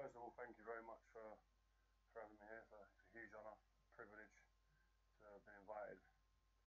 first of all, thank you very much for,